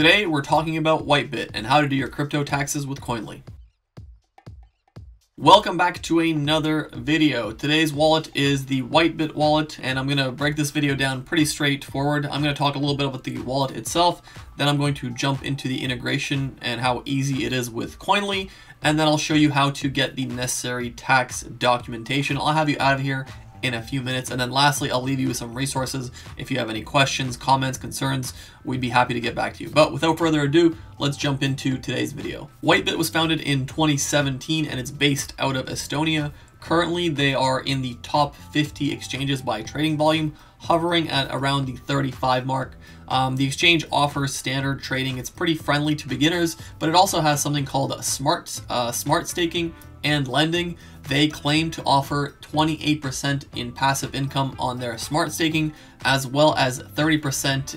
Today we're talking about Whitebit and how to do your crypto taxes with Koinly. Welcome back to another video. Today's wallet is the Whitebit wallet and I'm going to break this video down pretty straightforward. I'm going to talk a little bit about the wallet itself, then I'm going to jump into the integration and how easy it is with Koinly, and then I'll show you how to get the necessary tax documentation. I'll have you out of here in a few minutes. And then lastly, I'll leave you with some resources. If you have any questions, comments, concerns, we'd be happy to get back to you. But without further ado, let's jump into today's video. Whitebit was founded in 2017 and it's based out of Estonia. Currently, they are in the top 50 exchanges by trading volume, hovering at around the 35 mark. Um, the exchange offers standard trading. It's pretty friendly to beginners, but it also has something called smart uh, smart staking and lending. They claim to offer 28% in passive income on their smart staking, as well as 30%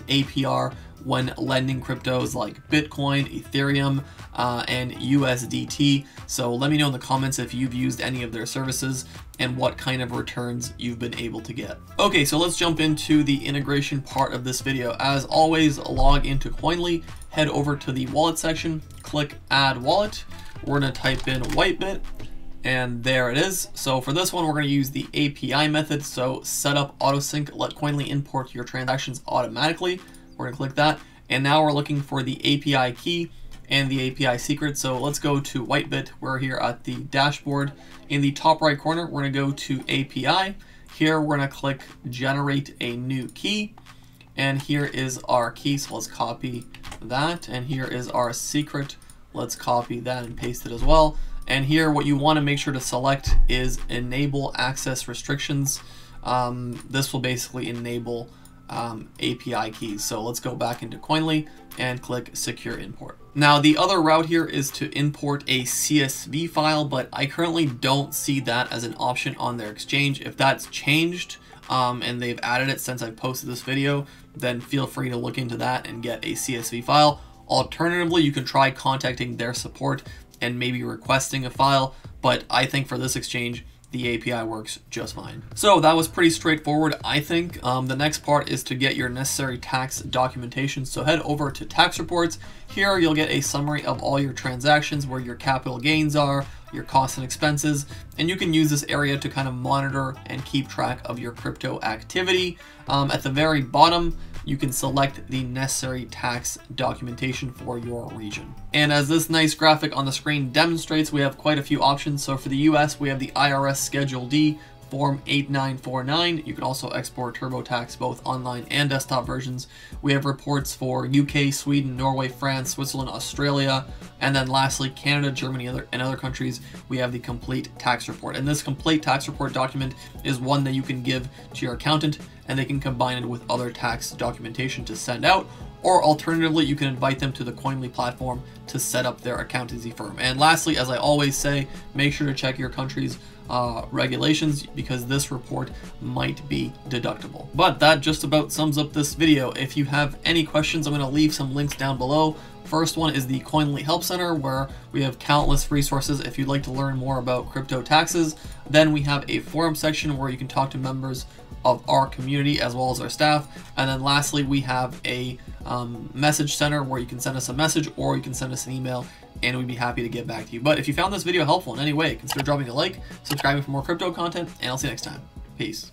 APR when lending cryptos like Bitcoin, Ethereum, uh, and USDT. So let me know in the comments if you've used any of their services and what kind of returns you've been able to get. Okay, so let's jump into the integration part of this video. As always, log into Koinly, head over to the wallet section, click add wallet. We're gonna type in Whitebit and there it is. So for this one, we're going to use the API method. So set up autosync, let Koinly import your transactions automatically. We're going to click that. And now we're looking for the API key and the API secret. So let's go to Whitebit. We're here at the dashboard. In the top right corner, we're going to go to API. Here, we're going to click generate a new key. And here is our key. So let's copy that. And here is our secret. Let's copy that and paste it as well. And here what you want to make sure to select is enable access restrictions. Um, this will basically enable um, API keys. So let's go back into Koinly and click secure import. Now the other route here is to import a CSV file, but I currently don't see that as an option on their exchange. If that's changed um, and they've added it since I posted this video, then feel free to look into that and get a CSV file. Alternatively, you can try contacting their support and maybe requesting a file, but I think for this exchange, the API works just fine. So that was pretty straightforward, I think. Um, the next part is to get your necessary tax documentation. So head over to tax reports. Here you'll get a summary of all your transactions, where your capital gains are, your costs and expenses, and you can use this area to kind of monitor and keep track of your crypto activity. Um, at the very bottom, you can select the necessary tax documentation for your region. And as this nice graphic on the screen demonstrates, we have quite a few options. So for the US, we have the IRS Schedule D, Form 8949. You can also export TurboTax both online and desktop versions. We have reports for UK, Sweden, Norway, France, Switzerland, Australia, and then lastly, Canada, Germany, and other countries, we have the complete tax report. And this complete tax report document is one that you can give to your accountant and they can combine it with other tax documentation to send out or alternatively, you can invite them to the Koinly platform to set up their accountancy firm. And lastly, as I always say, make sure to check your country's uh, regulations because this report might be deductible. But that just about sums up this video. If you have any questions, I'm going to leave some links down below. First one is the Koinly Help Center, where we have countless resources if you'd like to learn more about crypto taxes. Then we have a forum section where you can talk to members of our community as well as our staff. And then lastly, we have a um, message center where you can send us a message or you can send us an email and we'd be happy to get back to you. But if you found this video helpful in any way, consider dropping a like, subscribing for more crypto content, and I'll see you next time. Peace.